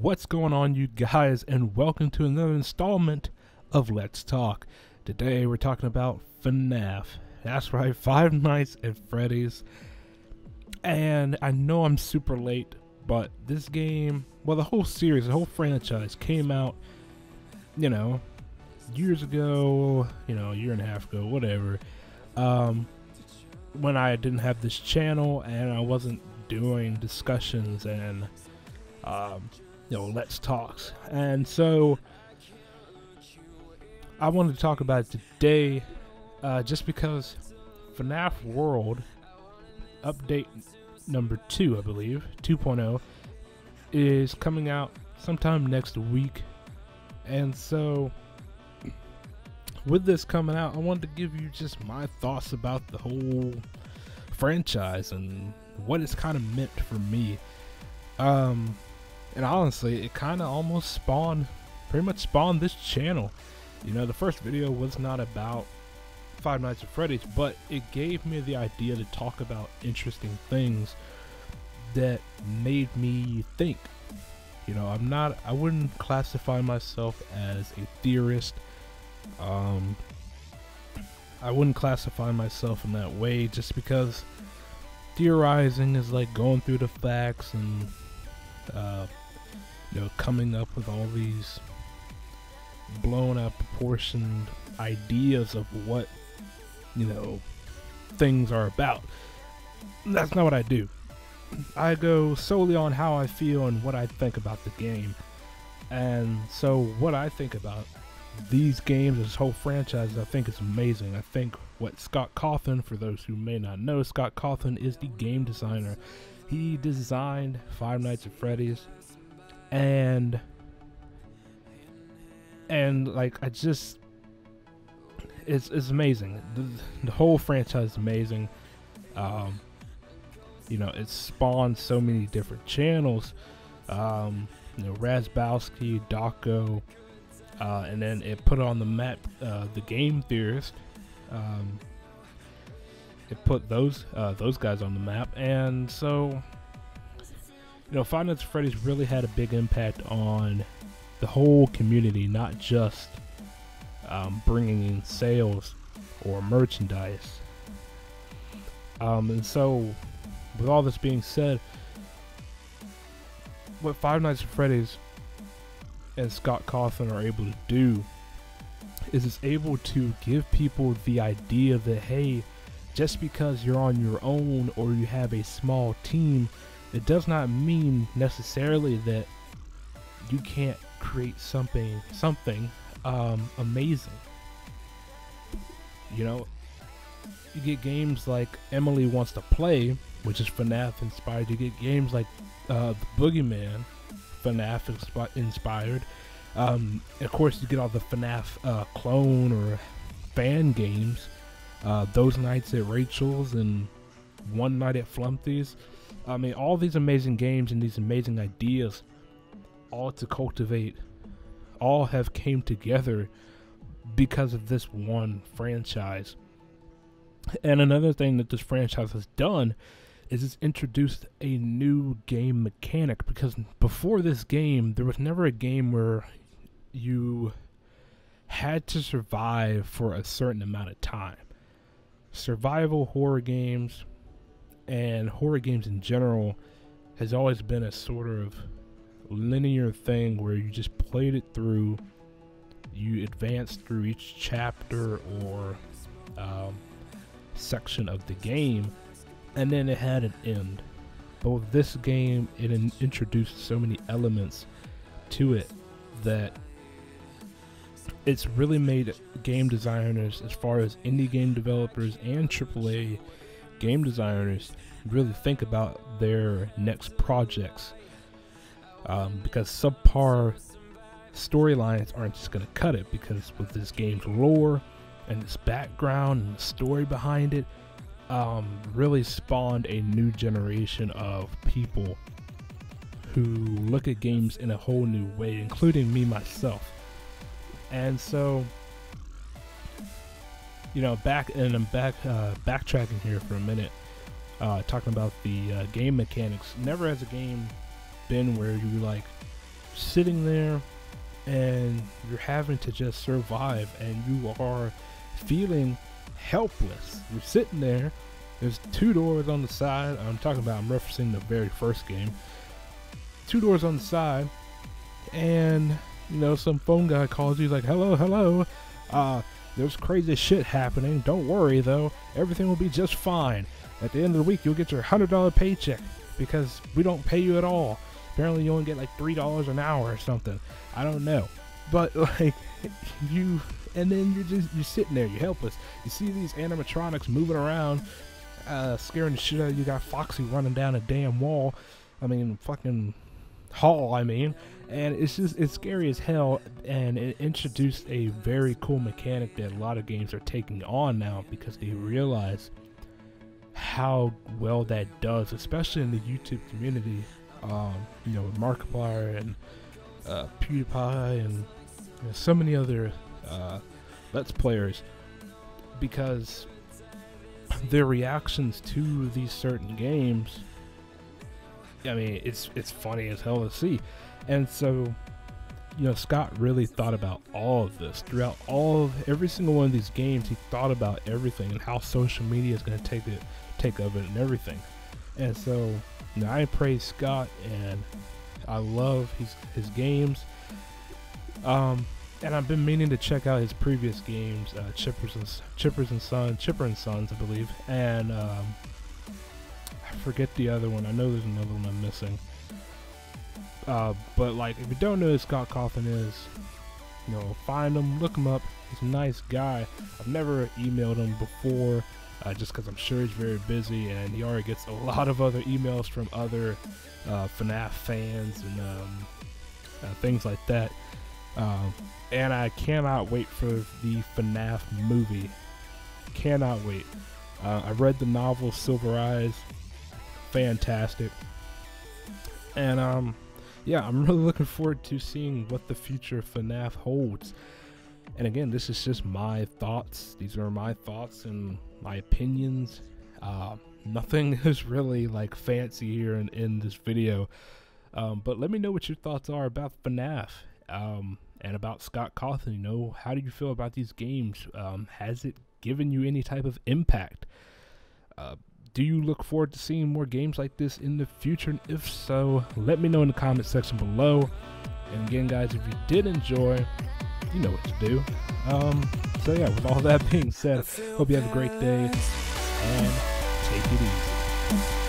What's going on, you guys, and welcome to another installment of Let's Talk. Today we're talking about FNAF. That's right, Five Nights at Freddy's. And I know I'm super late, but this game, well, the whole series, the whole franchise came out, you know, years ago, you know, a year and a half ago, whatever. Um, when I didn't have this channel and I wasn't doing discussions and um, know let's talks and so I wanted to talk about it today uh, just because FNAF World update number two I believe 2.0 is coming out sometime next week and so with this coming out I wanted to give you just my thoughts about the whole franchise and what it's kind of meant for me. Um, and honestly, it kind of almost spawned, pretty much spawned this channel. You know, the first video was not about Five Nights at Freddy's, but it gave me the idea to talk about interesting things that made me think. You know, I'm not, I wouldn't classify myself as a theorist. Um, I wouldn't classify myself in that way just because theorizing is like going through the facts and uh, you know coming up with all these blown out proportioned ideas of what you know things are about. That's not what I do. I go solely on how I feel and what I think about the game. And so what I think about these games, this whole franchise, I think is amazing. I think what Scott Cawthon, for those who may not know, Scott Cawthon is the game designer. He designed Five Nights at Freddy's, and and like I just, it's it's amazing. The, the whole franchise is amazing. Um, you know, it spawned so many different channels. Um, you know, RazzBowski, Dawko, uh, and then it put on the map uh, the game theorist. Um, it put those uh, those guys on the map, and so you know, Five Nights at Freddy's really had a big impact on the whole community, not just um, bringing in sales or merchandise. Um, and so, with all this being said, what Five Nights at Freddy's and Scott Cawthon are able to do is it's able to give people the idea that hey, just because you're on your own or you have a small team, it does not mean necessarily that you can't create something something um, amazing. You know, you get games like Emily Wants to Play, which is FNAF inspired. You get games like uh, The Boogeyman, FNAF inspi- inspired. Um, of course, you get all the FNAF uh, clone or fan games. Uh, those nights at Rachel's and one night at Flumpty's. I mean, all these amazing games and these amazing ideas, all to cultivate, all have came together because of this one franchise. And another thing that this franchise has done is it's introduced a new game mechanic because before this game there was never a game where you had to survive for a certain amount of time. Survival horror games and horror games in general has always been a sort of linear thing where you just played it through, you advanced through each chapter or um, section of the game, and then it had an end. But with this game, it in- introduced so many elements to it that it's really made game designers, as far as indie game developers and AAA game designers, really think about their next projects. Um, because subpar storylines aren't just going to cut it, because with this game's lore and its background and the story behind it, um, really spawned a new generation of people who look at games in a whole new way, including me myself. And so, you know, back and I'm back uh, backtracking here for a minute, uh, talking about the uh, game mechanics. Never has a game been where you're like sitting there and you're having to just survive and you are feeling helpless. You're sitting there. There's two doors on the side. I'm talking about, I'm referencing the very first game. Two doors on the side, and you know, some phone guy calls you, He's like, hello, hello. Uh, there's crazy shit happening. Don't worry, though. Everything will be just fine. At the end of the week, you'll get your $100 paycheck because we don't pay you at all. Apparently, you only get like $3 an hour or something. I don't know. But, like, you and then you're just you're sitting there, you're helpless. You see these animatronics moving around, uh, scaring the shit out of you. Got Foxy running down a damn wall. I mean, fucking hall. I mean, and it's just it's scary as hell. And it introduced a very cool mechanic that a lot of games are taking on now because they realize how well that does, especially in the YouTube community. Um, you know, Markiplier and uh, PewDiePie and you know, so many other uh, Let's Players because their reactions to these certain games. I mean, it's it's funny as hell to see, and so you know Scott really thought about all of this throughout all of every single one of these games. He thought about everything and how social media is going to take it, take of it, and everything. And so, you know, I praise Scott, and I love his his games. Um, and I've been meaning to check out his previous games, uh, Chippers and Chippers and Sons, Chipper and Sons, I believe, and um, I forget the other one. I know there's another one I'm missing. Uh, but like, if you don't know who Scott Cawthon is, you know, find him, look him up. He's a nice guy. I've never emailed him before, uh, just because I'm sure he's very busy, and he already gets a lot of other emails from other uh, FNAF fans and um, uh, things like that. Um, and I cannot wait for the FNAF movie. Cannot wait. Uh, I read the novel Silver Eyes. Fantastic. And um, yeah, I'm really looking forward to seeing what the future of FNAF holds. And again, this is just my thoughts. These are my thoughts and my opinions. Uh, nothing is really like fancy here in, in this video. Um, but let me know what your thoughts are about FNAF um, and about Scott Cawthon. You know, how do you feel about these games? Um, has it given you any type of impact? Uh, do you look forward to seeing more games like this in the future? And if so, let me know in the comment section below. And again, guys, if you did enjoy, you know what to do. Um, so yeah, with all that being said, hope you have a great day and take it easy.